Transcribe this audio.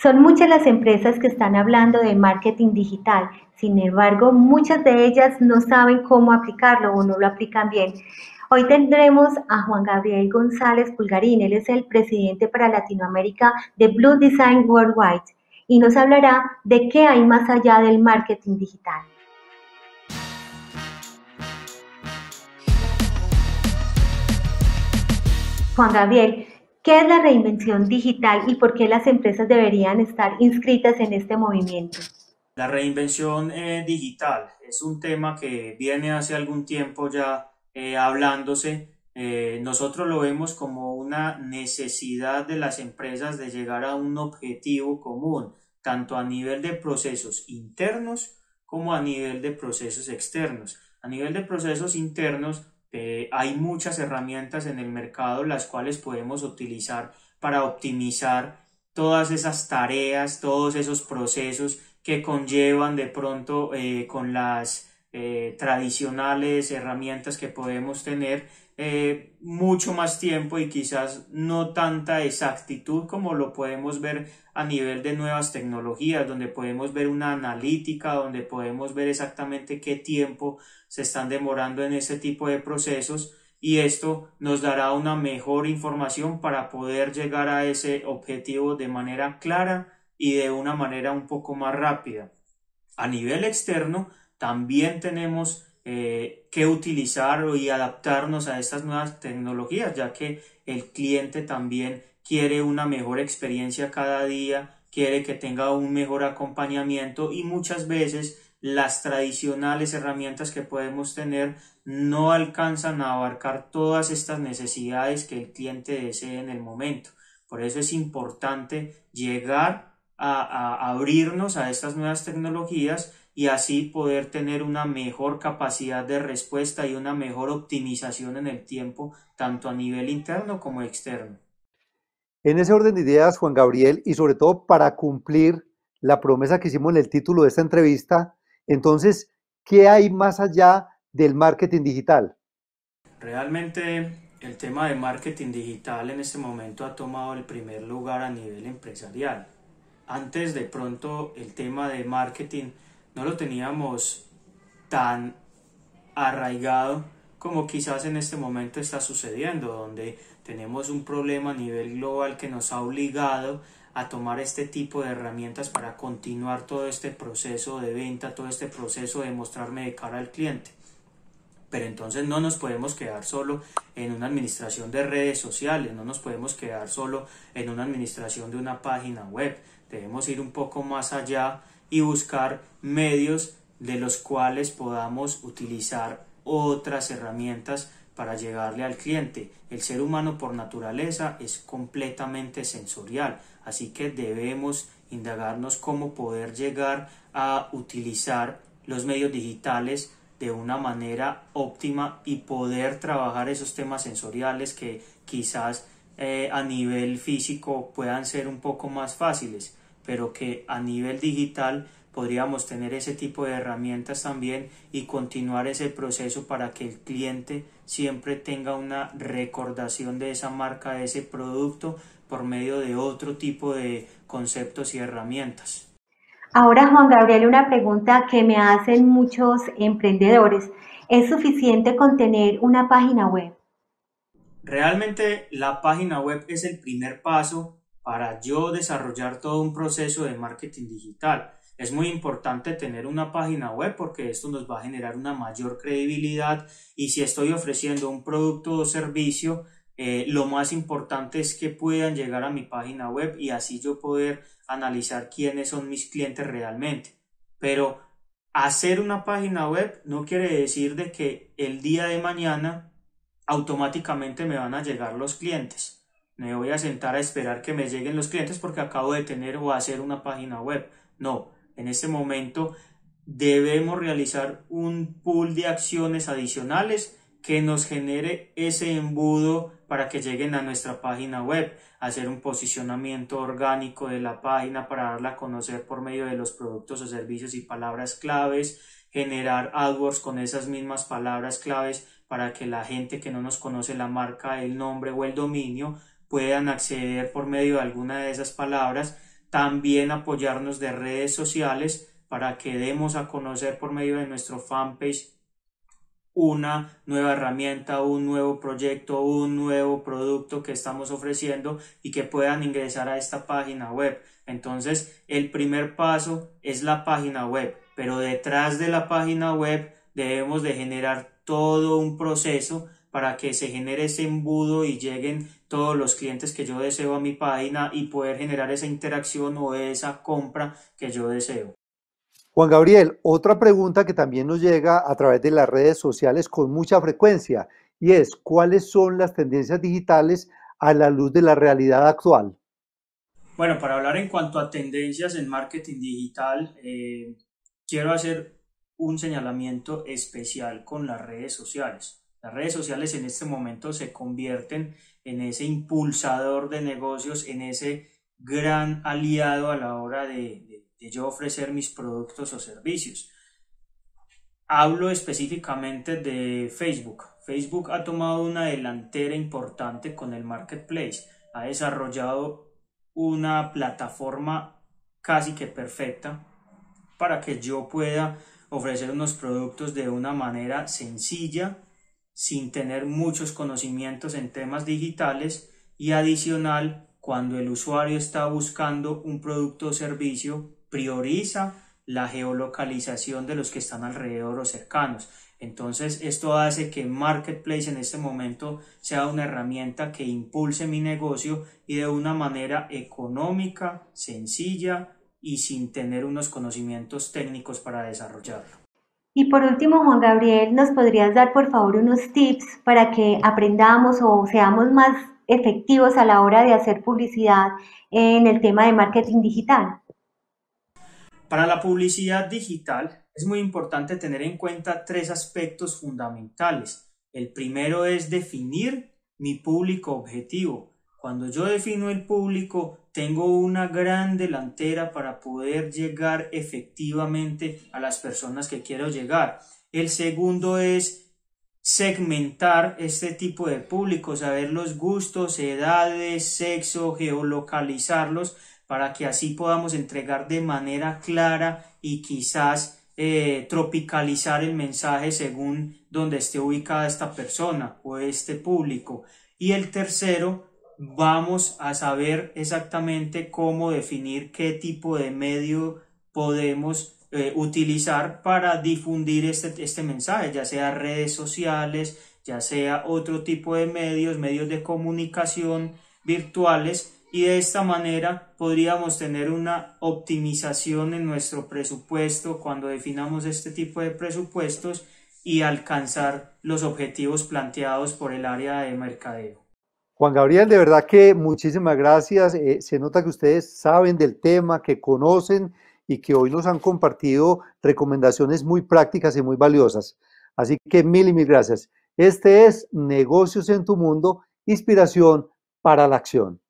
Son muchas las empresas que están hablando de marketing digital, sin embargo, muchas de ellas no saben cómo aplicarlo o no lo aplican bien. Hoy tendremos a Juan Gabriel González Pulgarín, él es el presidente para Latinoamérica de Blue Design Worldwide y nos hablará de qué hay más allá del marketing digital. Juan Gabriel, ¿qué es la reinvención digital y por qué las empresas deberían estar inscritas en este movimiento? La reinvención eh, digital es un tema que viene hace algún tiempo ya eh, hablándose. Eh, nosotros lo vemos como una necesidad de las empresas de llegar a un objetivo común, tanto a nivel de procesos internos como a nivel de procesos externos. A nivel de procesos internos, hay muchas herramientas en el mercado las cuales podemos utilizar para optimizar todas esas tareas, todos esos procesos que conllevan de pronto eh, con las eh, tradicionales herramientas que podemos tener eh, mucho más tiempo y quizás no tanta exactitud como lo podemos ver a nivel de nuevas tecnologías, donde podemos ver una analítica, donde podemos ver exactamente qué tiempo se están demorando en ese tipo de procesos y esto nos dará una mejor información para poder llegar a ese objetivo de manera clara y de una manera un poco más rápida. A nivel externo, también tenemos eh, que utilizar y adaptarnos a estas nuevas tecnologías, ya que el cliente también quiere una mejor experiencia cada día, quiere que tenga un mejor acompañamiento y muchas veces las tradicionales herramientas que podemos tener no alcanzan a abarcar todas estas necesidades que el cliente desee en el momento. Por eso es importante llegar a, abrirnos a estas nuevas tecnologías y así poder tener una mejor capacidad de respuesta y una mejor optimización en el tiempo, tanto a nivel interno como externo. En ese orden de ideas, Juan Gabriel, y sobre todo para cumplir la promesa que hicimos en el título de esta entrevista, entonces, ¿qué hay más allá del marketing digital? Realmente el tema de marketing digital en este momento ha tomado el primer lugar a nivel empresarial. Antes de pronto el tema de marketing no lo teníamos tan arraigado como quizás en este momento está sucediendo, donde tenemos un problema a nivel global que nos ha obligado a tomar este tipo de herramientas para continuar todo este proceso de venta, todo este proceso de mostrarme de cara al cliente. Pero entonces no nos podemos quedar solo en una administración de redes sociales, no nos podemos quedar solo en una administración de una página web. Debemos ir un poco más allá y buscar medios de los cuales podamos utilizar otras herramientas para llegarle al cliente. El ser humano por naturaleza es completamente sensorial, así que debemos indagarnos cómo poder llegar a utilizar los medios digitales de una manera óptima y poder trabajar esos temas sensoriales que quizás eh, a nivel físico puedan ser un poco más fáciles, pero que a nivel digital podríamos tener ese tipo de herramientas también y continuar ese proceso para que el cliente siempre tenga una recordación de esa marca, de ese producto por medio de otro tipo de conceptos y herramientas. Ahora, Juan Gabriel, una pregunta que me hacen muchos emprendedores. ¿Es suficiente con tener una página web? Realmente la página web es el primer paso para yo desarrollar todo un proceso de marketing digital es muy importante tener una página web porque esto nos va a generar una mayor credibilidad y si estoy ofreciendo un producto o servicio, eh, lo más importante es que puedan llegar a mi página web y así yo poder analizar quiénes son mis clientes realmente. Pero hacer una página web no quiere decir de que el día de mañana automáticamente me van a llegar los clientes. Me voy a sentar a esperar que me lleguen los clientes porque acabo de tener o hacer una página web. No, en este momento debemos realizar un pool de acciones adicionales que nos genere ese embudo para que lleguen a nuestra página web, hacer un posicionamiento orgánico de la página para darla a conocer por medio de los productos o servicios y palabras claves, generar AdWords con esas mismas palabras claves para que la gente que no nos conoce la marca, el nombre o el dominio puedan acceder por medio de alguna de esas palabras también apoyarnos de redes sociales para que demos a conocer por medio de nuestro fanpage una nueva herramienta, un nuevo proyecto, un nuevo producto que estamos ofreciendo y que puedan ingresar a esta página web. Entonces, el primer paso es la página web, pero detrás de la página web debemos de generar todo un proceso para que se genere ese embudo y lleguen todos los clientes que yo deseo a mi página y poder generar esa interacción o esa compra que yo deseo. Juan Gabriel, otra pregunta que también nos llega a través de las redes sociales con mucha frecuencia y es, ¿cuáles son las tendencias digitales a la luz de la realidad actual? Bueno, para hablar en cuanto a tendencias en marketing digital, eh, quiero hacer un señalamiento especial con las redes sociales. Las redes sociales en este momento se convierten en ese impulsador de negocios, en ese gran aliado a la hora de, yo ofrecer mis productos o servicios. Hablo específicamente de Facebook. Facebook ha tomado una delantera importante con el marketplace. Ha desarrollado una plataforma casi que perfecta para que yo pueda ofrecer unos productos de una manera sencilla, sin tener muchos conocimientos en temas digitales y adicional cuando el usuario está buscando un producto o servicio prioriza la geolocalización de los que están alrededor o cercanos. Entonces, esto hace que Marketplace en este momento sea una herramienta que impulse mi negocio y de una manera económica, sencilla y sin tener unos conocimientos técnicos para desarrollarlo. Y por último, Juan Gabriel, ¿nos podrías dar por favor unos tips para que aprendamos o seamos más efectivos a la hora de hacer publicidad en el tema de marketing digital? Para la publicidad digital es muy importante tener en cuenta tres aspectos fundamentales. El primero es definir mi público objetivo. Cuando yo defino el público, tengo una gran delantera para poder llegar efectivamente a las personas que quiero llegar. El segundo es segmentar este tipo de público, saber los gustos, edades, sexo, geolocalizarlos para que así podamos entregar de manera clara y quizás eh, tropicalizar el mensaje según donde esté ubicada esta persona o este público. Y el tercero vamos a saber exactamente cómo definir qué tipo de medio podemos eh, utilizar para difundir este, este mensaje, ya sea redes sociales, ya sea otro tipo de medios, medios de comunicación virtuales y de esta manera podríamos tener una optimización en nuestro presupuesto cuando definamos este tipo de presupuestos y alcanzar los objetivos planteados por el área de mercadeo. Juan Gabriel, de verdad que muchísimas gracias. Eh, se nota que ustedes saben del tema, que conocen y que hoy nos han compartido recomendaciones muy prácticas y muy valiosas. Así que mil y mil gracias. Este es Negocios en tu Mundo, inspiración para la acción.